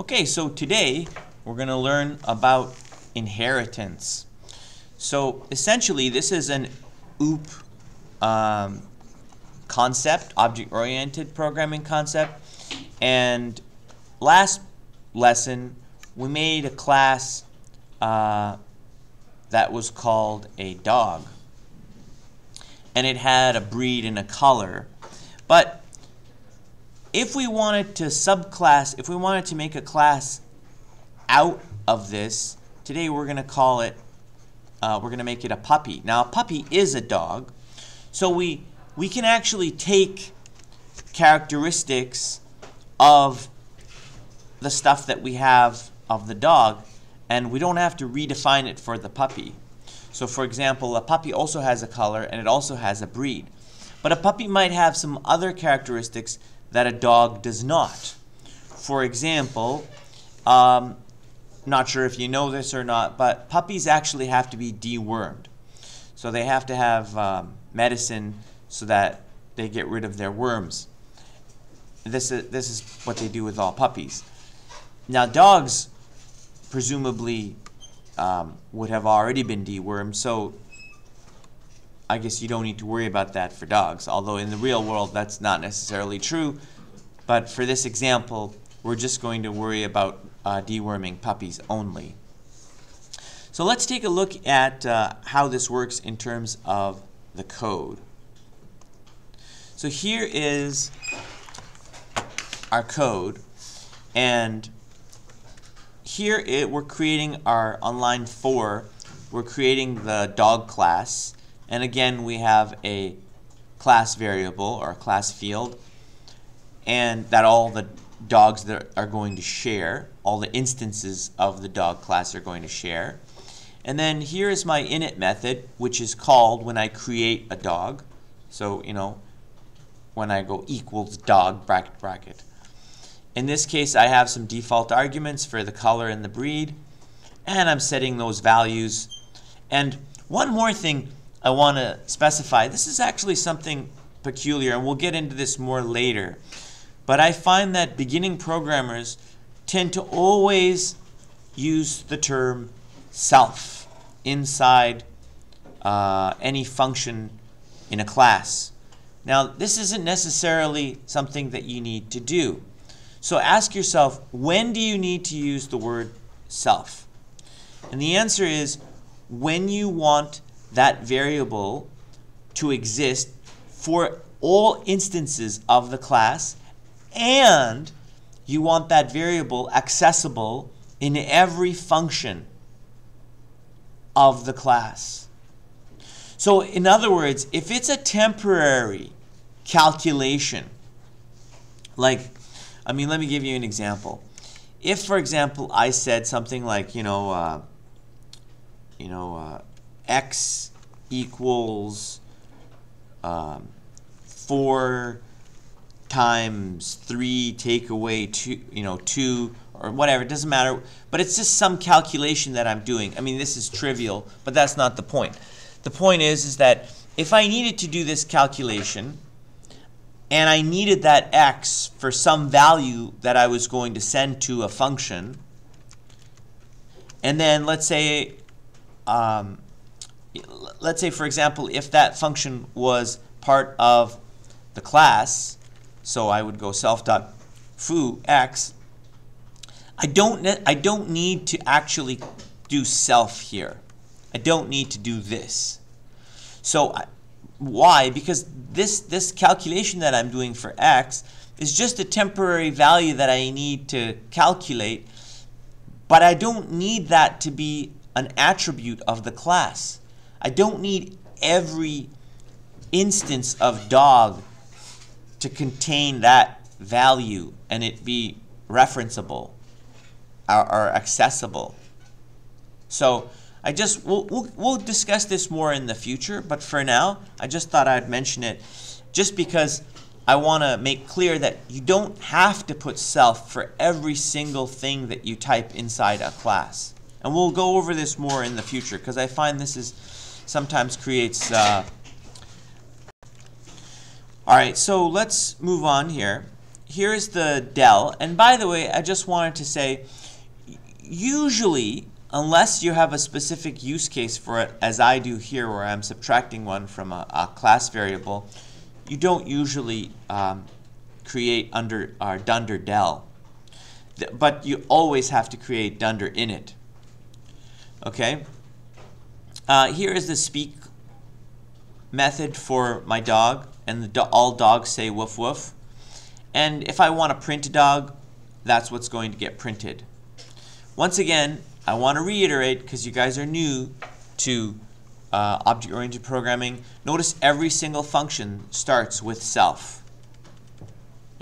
Okay, so today we're going to learn about inheritance. So essentially, this is an OOP um, concept, object-oriented programming concept. And last lesson, we made a class uh, that was called a dog. And it had a breed and a color. But if we wanted to subclass, if we wanted to make a class out of this, today we're going to call it, uh, we're going to make it a puppy. Now, a puppy is a dog, so we, we can actually take characteristics of the stuff that we have of the dog, and we don't have to redefine it for the puppy. So for example, a puppy also has a color and it also has a breed. But a puppy might have some other characteristics that a dog does not. For example, um, not sure if you know this or not, but puppies actually have to be dewormed. So they have to have um, medicine so that they get rid of their worms. This is, this is what they do with all puppies. Now, dogs presumably um, would have already been dewormed, so I guess you don't need to worry about that for dogs, although in the real world that's not necessarily true. But for this example, we're just going to worry about uh, deworming puppies only. So let's take a look at uh, how this works in terms of the code. So here is our code, and here it, we're creating our on line 4, we're creating the dog class, and again, we have a class variable or a class field and that all the dogs that are going to share, all the instances of the dog class are going to share. And then here is my init method, which is called when I create a dog. So, you know, when I go equals dog bracket bracket. In this case, I have some default arguments for the color and the breed, and I'm setting those values. And one more thing, I want to specify. This is actually something peculiar, and we'll get into this more later. But I find that beginning programmers tend to always use the term self inside uh, any function in a class. Now, this isn't necessarily something that you need to do. So ask yourself, when do you need to use the word self? And the answer is when you want that variable to exist for all instances of the class and you want that variable accessible in every function of the class. So in other words, if it's a temporary calculation, like, I mean, let me give you an example. If, for example, I said something like, you know, uh, you know, uh, x equals um, 4 times 3 take away 2, you know, 2 or whatever, it doesn't matter. But it's just some calculation that I'm doing. I mean, this is trivial, but that's not the point. The point is, is that if I needed to do this calculation, and I needed that x for some value that I was going to send to a function, and then let's say um, let's say, for example, if that function was part of the class, so I would go self dot foo x. I don't I don't need to actually do self here. I don't need to do this. So I, why? Because this this calculation that I'm doing for x is just a temporary value that I need to calculate, but I don't need that to be an attribute of the class. I don't need every instance of dog to contain that value and it be referenceable or, or accessible. So I just we'll, we'll, we'll discuss this more in the future, but for now, I just thought I'd mention it just because I want to make clear that you don't have to put self for every single thing that you type inside a class. And we'll go over this more in the future because I find this is sometimes creates. Uh... All right, so let's move on here. here's the del. And by the way, I just wanted to say, usually, unless you have a specific use case for it, as I do here, where I'm subtracting one from a, a class variable, you don't usually um, create under or dunder del. But you always have to create dunder init. Okay. Uh, here is the speak method for my dog, and the do all dogs say woof woof. And if I want to print a dog, that's what's going to get printed. Once again, I want to reiterate, because you guys are new to uh, object-oriented programming, notice every single function starts with self.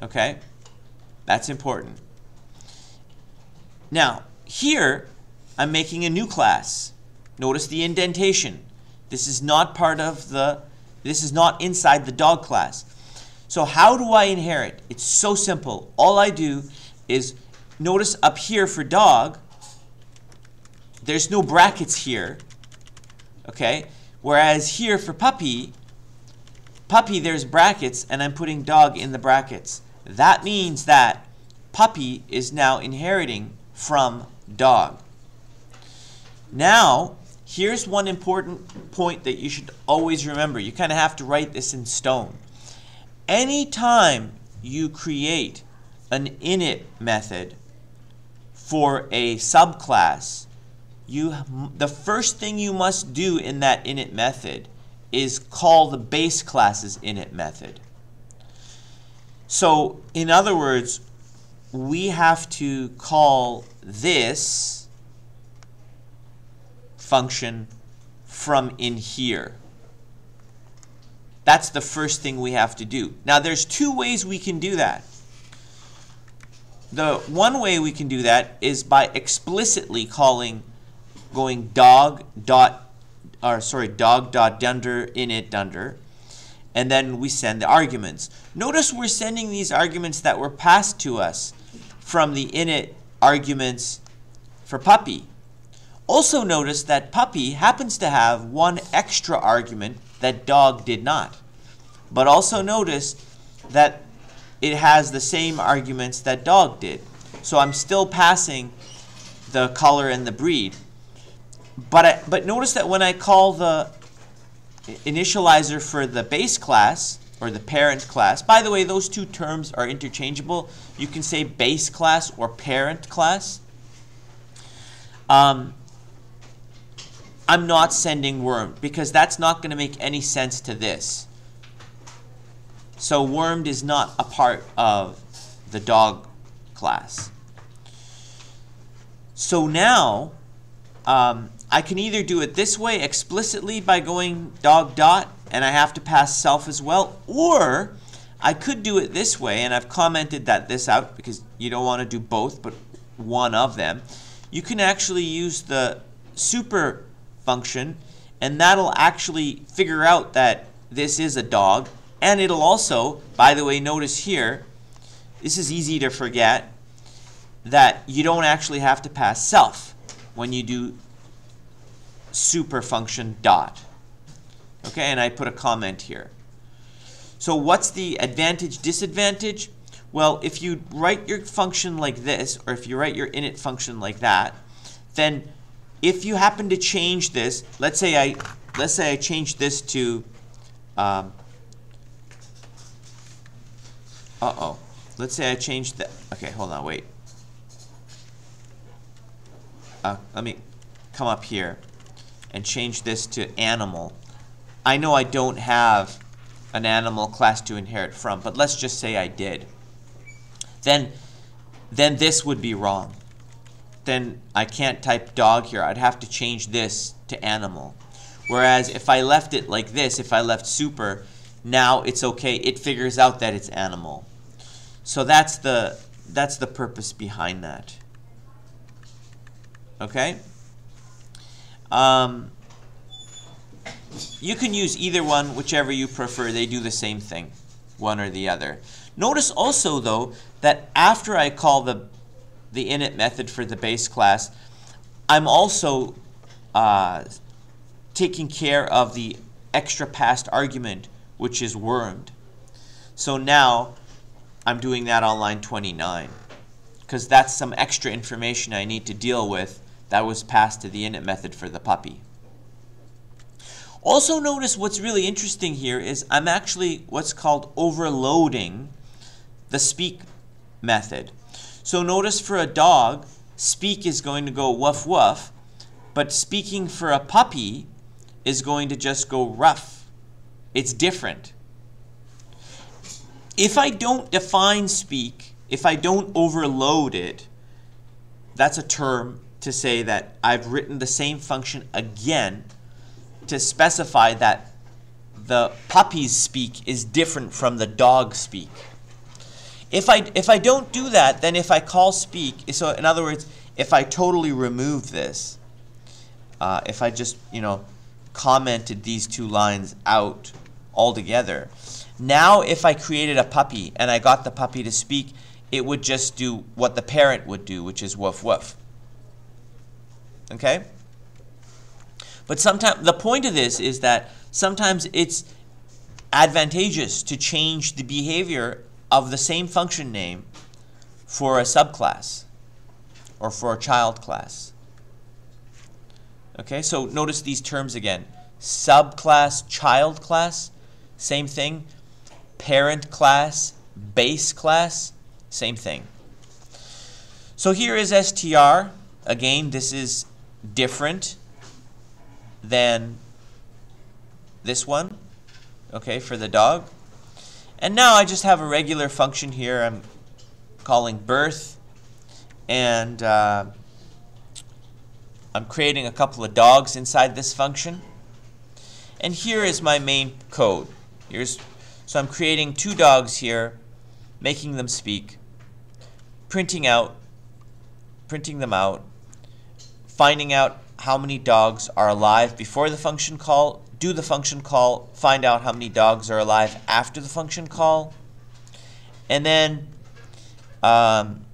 Okay? That's important. Now, here, I'm making a new class. Notice the indentation. This is not part of the, this is not inside the dog class. So how do I inherit? It's so simple. All I do is notice up here for dog, there's no brackets here. Okay? Whereas here for puppy, puppy there's brackets and I'm putting dog in the brackets. That means that puppy is now inheriting from dog. Now, here's one important point that you should always remember. You kind of have to write this in stone. Anytime you create an init method for a subclass, you the first thing you must do in that init method is call the base class's init method. So, in other words, we have to call this function from in here. That's the first thing we have to do. Now there's two ways we can do that. The one way we can do that is by explicitly calling going dog dot or sorry dog dot dunder init dunder and then we send the arguments. Notice we're sending these arguments that were passed to us from the init arguments for puppy. Also notice that puppy happens to have one extra argument that dog did not. But also notice that it has the same arguments that dog did. So I'm still passing the color and the breed. But, I, but notice that when I call the initializer for the base class, or the parent class, by the way, those two terms are interchangeable. You can say base class or parent class. Um, I'm not sending wormed because that's not going to make any sense to this. So wormed is not a part of the dog class. So now um, I can either do it this way explicitly by going dog dot and I have to pass self as well or I could do it this way and I've commented that this out because you don't want to do both but one of them. You can actually use the super function and that'll actually figure out that this is a dog. And it'll also by the way notice here this is easy to forget that you don't actually have to pass self when you do super function dot. Okay and I put a comment here. So what's the advantage disadvantage? Well if you write your function like this or if you write your init function like that then if you happen to change this, let's say I let's say I change this to um, uh-oh. Let's say I change that. Okay, hold on, wait. Uh, let me come up here and change this to animal. I know I don't have an animal class to inherit from, but let's just say I did. Then, then this would be wrong then I can't type dog here. I'd have to change this to animal. Whereas if I left it like this, if I left super, now it's okay. It figures out that it's animal. So that's the that's the purpose behind that. Okay? Um, you can use either one, whichever you prefer. They do the same thing, one or the other. Notice also, though, that after I call the the init method for the base class, I'm also uh, taking care of the extra passed argument, which is wormed. So now I'm doing that on line 29 because that's some extra information I need to deal with that was passed to the init method for the puppy. Also notice what's really interesting here is I'm actually what's called overloading the speak method. So notice for a dog, speak is going to go woof woof, but speaking for a puppy is going to just go rough. It's different. If I don't define speak, if I don't overload it, that's a term to say that I've written the same function again to specify that the puppy's speak is different from the dog speak. If I, if I don't do that, then if I call speak, so in other words, if I totally remove this, uh, if I just, you know, commented these two lines out altogether, now if I created a puppy and I got the puppy to speak, it would just do what the parent would do, which is woof woof. Okay? But sometimes the point of this is that sometimes it's advantageous to change the behavior of the same function name for a subclass or for a child class. Okay, so notice these terms again. Subclass, child class, same thing. Parent class, base class, same thing. So here is str. Again, this is different than this one, okay, for the dog. And now I just have a regular function here. I'm calling birth, and uh, I'm creating a couple of dogs inside this function. And here is my main code. Here's so I'm creating two dogs here, making them speak, printing out, printing them out, finding out how many dogs are alive before the function call, do the function call, find out how many dogs are alive after the function call, and then um,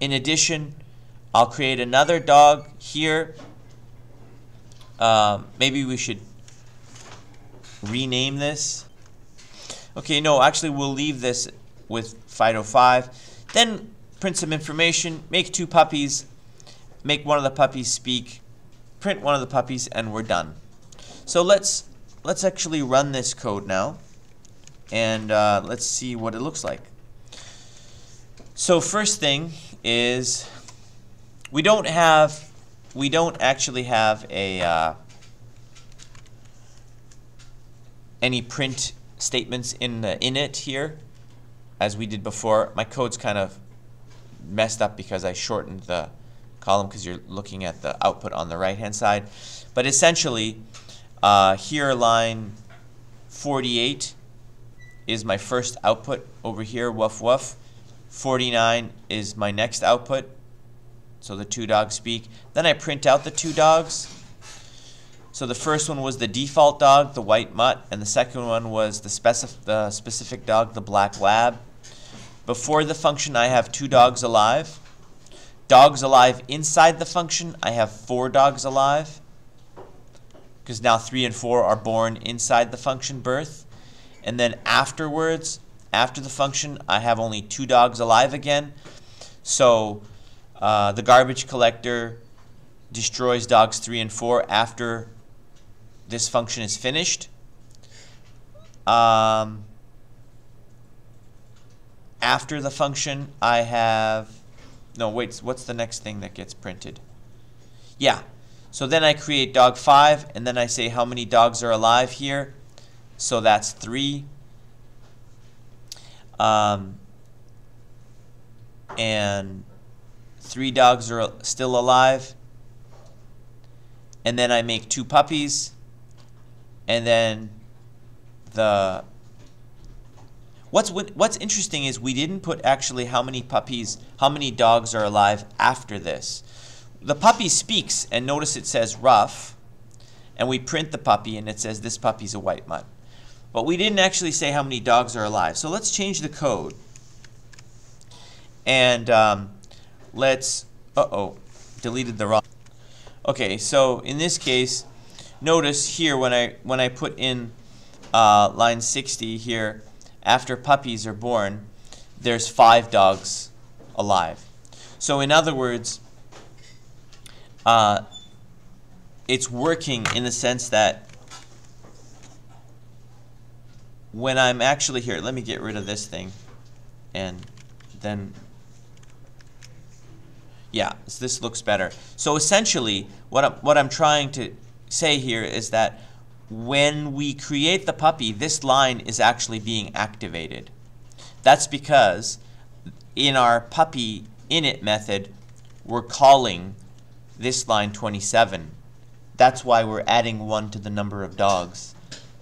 in addition, I'll create another dog here. Um, maybe we should rename this. Okay, no, actually we'll leave this with Fido5. Then print some information, make two puppies, make one of the puppies speak, print one of the puppies, and we're done. So let's let's actually run this code now, and uh, let's see what it looks like. So first thing is we don't have we don't actually have a uh, any print statements in the init here as we did before. My code's kind of messed up because I shortened the column because you're looking at the output on the right hand side. But essentially, uh, here line 48 is my first output over here, woof woof. 49 is my next output, so the two dogs speak. Then I print out the two dogs. So the first one was the default dog, the white mutt, and the second one was the, specif the specific dog, the black lab. Before the function, I have two dogs alive dogs alive inside the function, I have four dogs alive because now three and four are born inside the function birth. And then afterwards, after the function, I have only two dogs alive again. So uh, the garbage collector destroys dogs three and four after this function is finished. Um, after the function, I have no, wait, what's the next thing that gets printed? Yeah, so then I create dog 5, and then I say how many dogs are alive here. So that's 3. Um, and 3 dogs are still alive. And then I make two puppies. And then the What's what's interesting is we didn't put actually how many puppies, how many dogs are alive after this. The puppy speaks, and notice it says rough, and we print the puppy, and it says this puppy's a white mutt. But we didn't actually say how many dogs are alive. So let's change the code, and um, let's. Uh oh, deleted the wrong. Okay, so in this case, notice here when I when I put in uh, line 60 here after puppies are born, there's five dogs alive. So in other words, uh, it's working in the sense that when I'm actually here, let me get rid of this thing and then yeah, this looks better. So essentially, what I'm, what I'm trying to say here is that when we create the puppy, this line is actually being activated. That's because in our puppy init method, we're calling this line 27. That's why we're adding one to the number of dogs,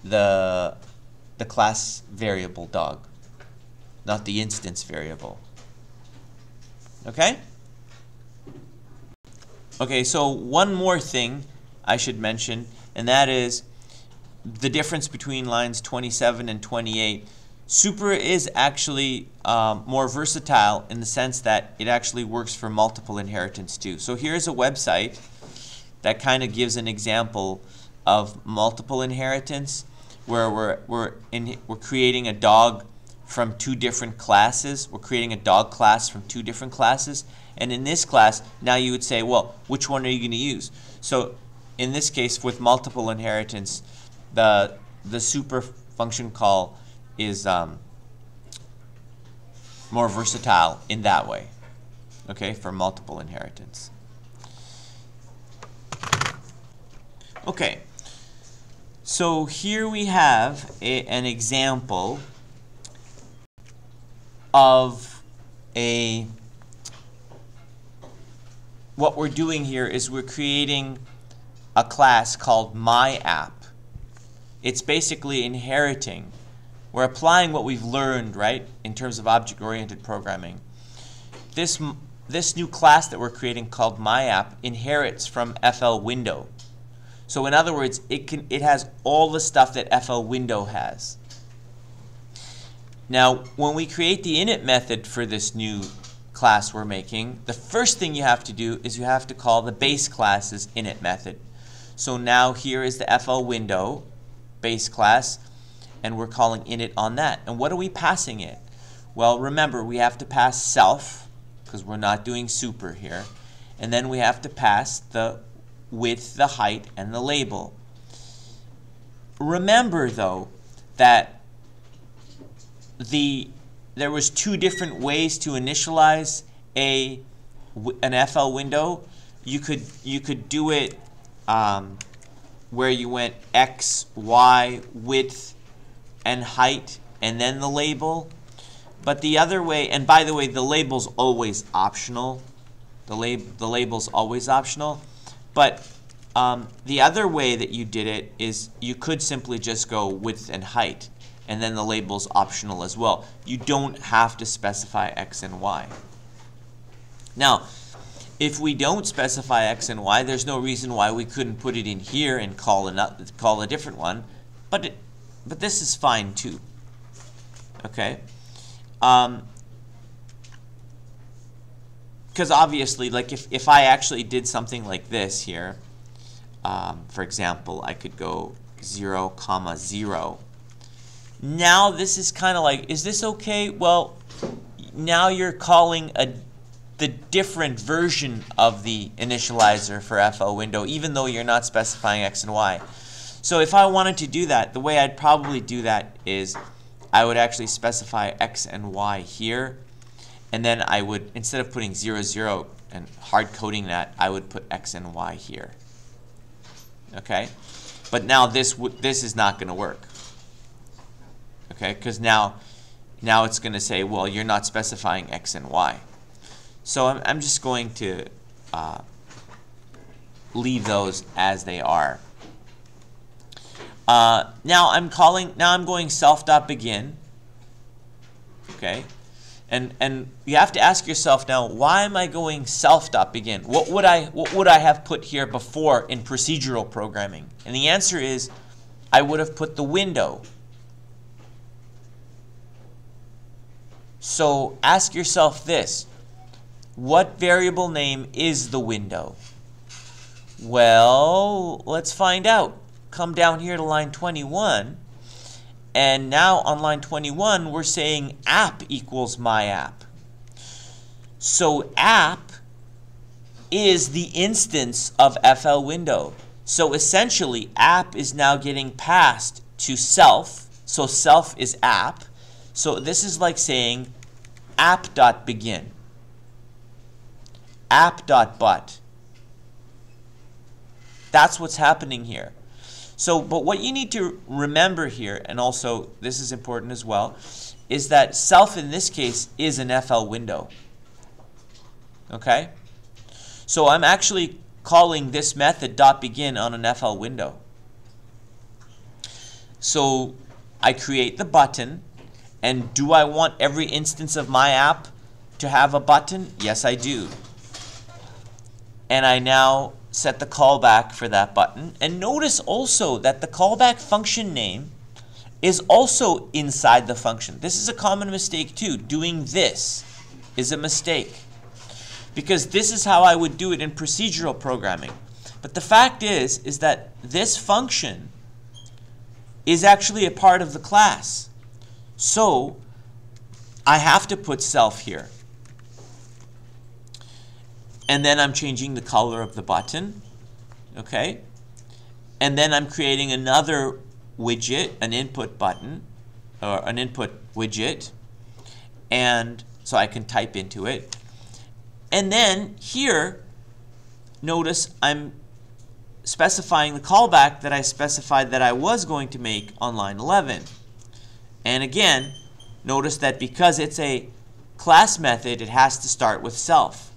the, the class variable dog, not the instance variable. Okay? Okay, so one more thing I should mention, and that is the difference between lines 27 and 28. Super is actually um, more versatile in the sense that it actually works for multiple inheritance too. So here's a website that kind of gives an example of multiple inheritance where we're, we're, in, we're creating a dog from two different classes. We're creating a dog class from two different classes. And in this class, now you would say, well, which one are you going to use? So in this case, with multiple inheritance, the, the super function call is um, more versatile in that way, okay, for multiple inheritance. Okay, so here we have a, an example of a what we're doing here is we're creating a class called myApp. It's basically inheriting. We're applying what we've learned, right, in terms of object-oriented programming. This, this new class that we're creating called myApp inherits from FL Window. So in other words, it, can, it has all the stuff that FL Window has. Now, when we create the init method for this new class we're making, the first thing you have to do is you have to call the base class's init method. So now here is the FL window base class, and we're calling init on that. And what are we passing it? Well, remember, we have to pass self, because we're not doing super here. And then we have to pass the width, the height, and the label. Remember, though, that the there was two different ways to initialize a an FL window. You could you could do it um, where you went X, Y, width, and height, and then the label. But the other way, and by the way, the label's always optional. The, lab, the label's always optional. But um, the other way that you did it is you could simply just go width and height and then the label's optional as well. You don't have to specify x and y. Now, if we don't specify x and y, there's no reason why we couldn't put it in here and call, another, call a different one, but, it, but this is fine too. Okay? Um, because obviously, like if, if I actually did something like this here, um, for example, I could go 0, comma 0, now this is kind of like, is this okay? Well, now you're calling a the different version of the initializer for FL window, even though you're not specifying X and Y. So if I wanted to do that, the way I'd probably do that is I would actually specify X and Y here, and then I would, instead of putting 0, 0 and hard coding that, I would put X and Y here. Okay? But now this, this is not going to work okay? Because now, now it's going to say, well, you're not specifying x and y. So I'm, I'm just going to uh, leave those as they are. Uh, now I'm calling, now I'm going self.begin, okay? And, and you have to ask yourself now, why am I going self.begin? What would I what would I have put here before in procedural programming? And the answer is I would have put the window So ask yourself this. What variable name is the window? Well, let's find out. Come down here to line 21, And now on line 21, we're saying app equals my app. So app is the instance of FL window. So essentially, app is now getting passed to self. So self is app. So this is like saying app.begin, app.but. That's what's happening here. So, but what you need to remember here, and also this is important as well, is that self in this case is an FL window. Okay? So I'm actually calling this method dot begin on an FL window. So I create the button, and do I want every instance of my app to have a button? Yes, I do. And I now set the callback for that button. And notice also that the callback function name is also inside the function. This is a common mistake too. Doing this is a mistake because this is how I would do it in procedural programming. But the fact is, is that this function is actually a part of the class. So I have to put self here. And then I'm changing the color of the button. Okay? And then I'm creating another widget, an input button, or an input widget. And so I can type into it. And then here, notice I'm specifying the callback that I specified that I was going to make on line 11. And again, notice that because it's a class method, it has to start with self.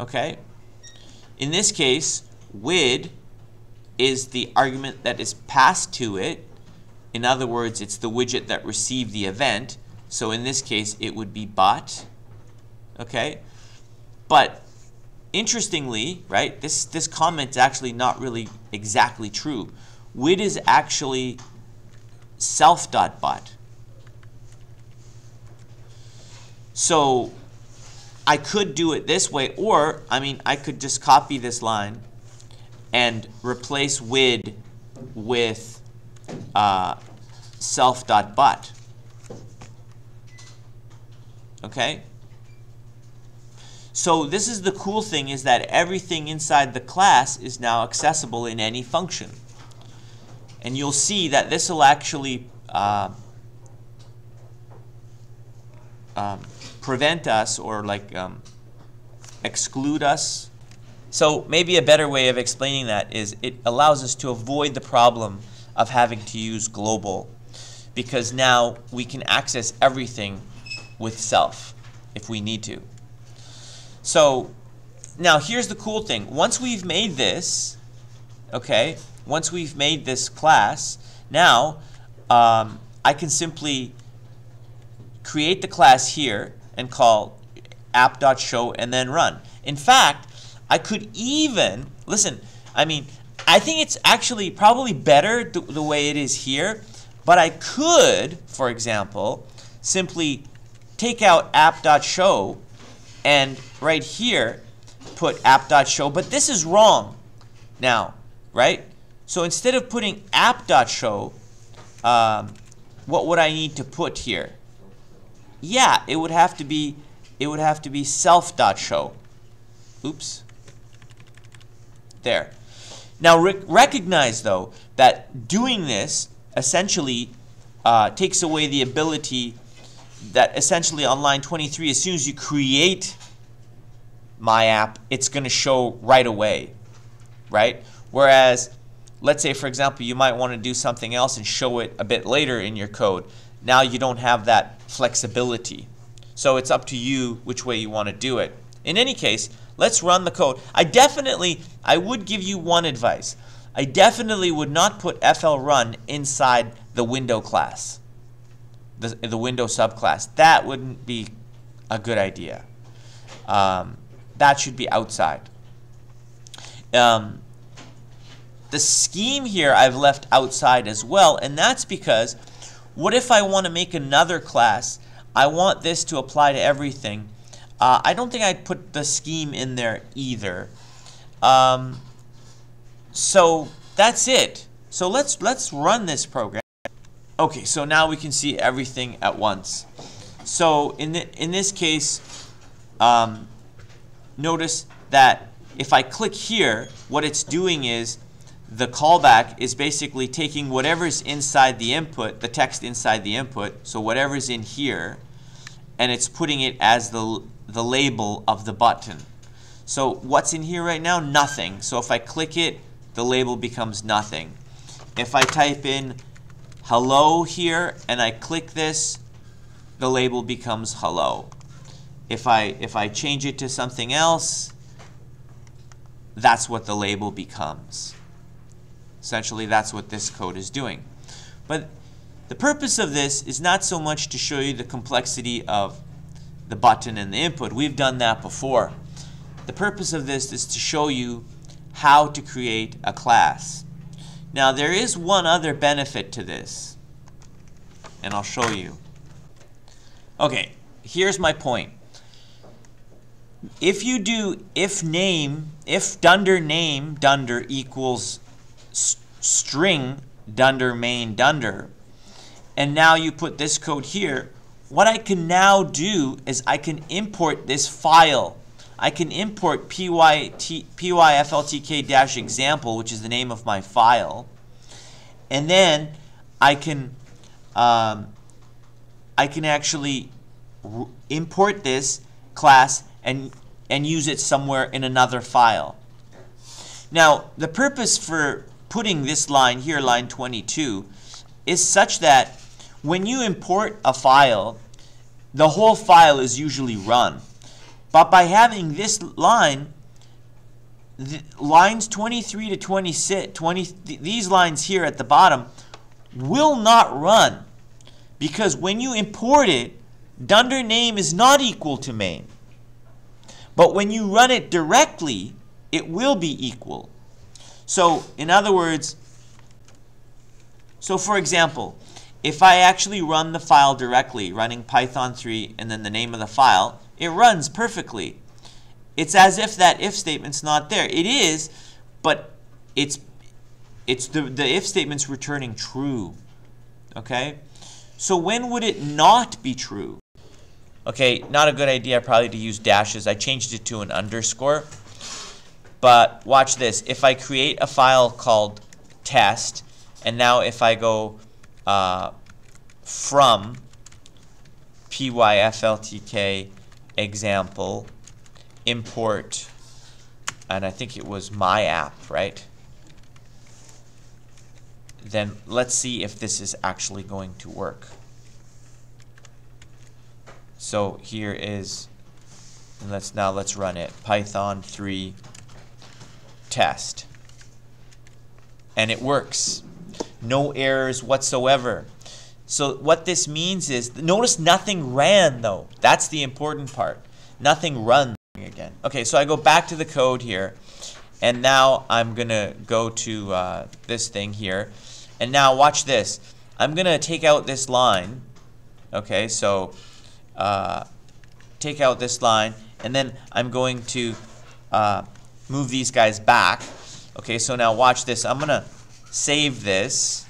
Okay? In this case, WID is the argument that is passed to it. In other words, it's the widget that received the event. So in this case, it would be but. Okay? But interestingly, right, this, this comment is actually not really exactly true. WID is actually self.but. So I could do it this way, or, I mean, I could just copy this line and replace WID with uh, self.but. Okay? So this is the cool thing is that everything inside the class is now accessible in any function. And you'll see that this will actually uh, um, prevent us or like um, exclude us. So maybe a better way of explaining that is it allows us to avoid the problem of having to use global because now we can access everything with self if we need to. So now here's the cool thing. Once we've made this, okay, once we've made this class, now um, I can simply create the class here and call app.show and then run. In fact, I could even, listen, I mean, I think it's actually probably better the, the way it is here, but I could, for example, simply take out app.show and right here put app.show, but this is wrong now, right? So instead of putting app.show, um, what would I need to put here? Yeah, it would have to be it would have to be self.show. Oops. There. Now rec recognize though that doing this essentially uh, takes away the ability that essentially on line 23, as soon as you create my app, it's going to show right away, right? Whereas, let's say, for example, you might want to do something else and show it a bit later in your code. Now you don't have that flexibility. So it's up to you which way you want to do it. In any case, let's run the code. I definitely, I would give you one advice. I definitely would not put FL run inside the window class the, the window subclass. That wouldn't be a good idea. Um, that should be outside. Um, the scheme here I've left outside as well, and that's because what if I want to make another class? I want this to apply to everything. Uh, I don't think I'd put the scheme in there either. Um, so that's it. So let's let's run this program. Okay, so now we can see everything at once. So in, the, in this case, um, notice that if I click here, what it's doing is the callback is basically taking whatever's inside the input, the text inside the input, so whatever's in here, and it's putting it as the, the label of the button. So what's in here right now? Nothing. So if I click it, the label becomes nothing. If I type in hello here and I click this, the label becomes hello. If I, if I change it to something else, that's what the label becomes. Essentially, that's what this code is doing. But the purpose of this is not so much to show you the complexity of the button and the input. We've done that before. The purpose of this is to show you how to create a class. Now, there is one other benefit to this, and I'll show you. Okay, here's my point. If you do if name, if dunder name dunder equals string dunder main dunder, and now you put this code here, what I can now do is I can import this file. I can import pyfltk-example, which is the name of my file, and then I can um, I can actually import this class and and use it somewhere in another file. Now, the purpose for putting this line here, line 22, is such that when you import a file, the whole file is usually run. But by having this line, lines 23 to 26, 20, th these lines here at the bottom will not run because when you import it, dunder name is not equal to main. But when you run it directly, it will be equal. So, in other words, so for example, if I actually run the file directly, running Python 3 and then the name of the file, it runs perfectly. It's as if that if statement's not there. It is, but it's it's the, the if statement's returning true. Okay? So when would it not be true? Okay, not a good idea probably to use dashes. I changed it to an underscore. But watch this. If I create a file called test, and now if I go uh, from pyfltk example import, and I think it was my app, right? Then let's see if this is actually going to work. So here is, and let's now let's run it, Python 3 test. And it works. No errors whatsoever. So what this means is, notice nothing ran though. That's the important part. Nothing runs again. Okay, so I go back to the code here, and now I'm gonna go to uh, this thing here, and now watch this. I'm gonna take out this line. Okay, so uh, take out this line, and then I'm going to uh, move these guys back. Okay, so now watch this. I'm gonna save this.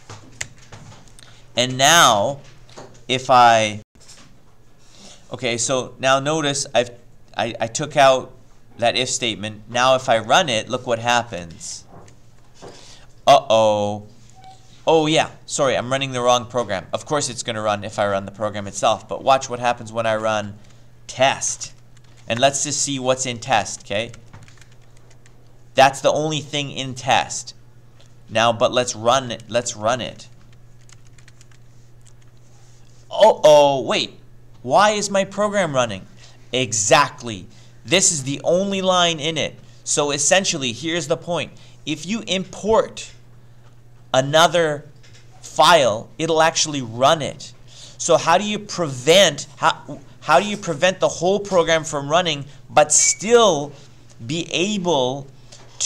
And now, if I, okay, so now notice I've, I, I took out that if statement. Now if I run it, look what happens. Uh-oh. Oh yeah, sorry, I'm running the wrong program. Of course it's going to run if I run the program itself, but watch what happens when I run test. And let's just see what's in test, okay? That's the only thing in test. Now, but let's run it. Let's run it. Oh, oh, wait. Why is my program running? Exactly. This is the only line in it. So essentially, here's the point. If you import another file, it'll actually run it. So how do you prevent how how do you prevent the whole program from running but still be able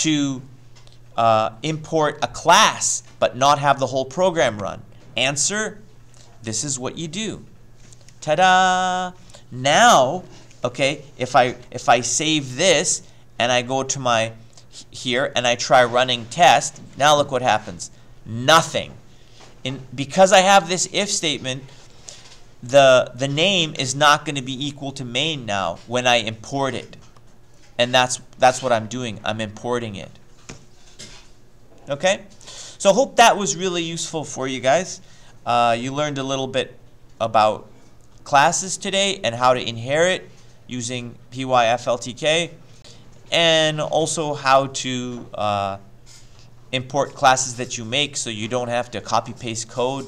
to uh, import a class but not have the whole program run? Answer, this is what you do. Ta-da! Now, okay, if I if I save this and I go to my here and I try running test, now look what happens. Nothing. in because I have this if statement, the the name is not going to be equal to main now when I import it. And that's that's what I'm doing. I'm importing it. Okay? So hope that was really useful for you guys. Uh, you learned a little bit about classes today and how to inherit using PYFLTK and also how to uh, import classes that you make so you don't have to copy paste code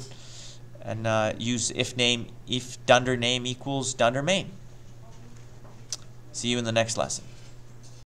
and uh, use if name if dunder name equals dunder main. See you in the next lesson.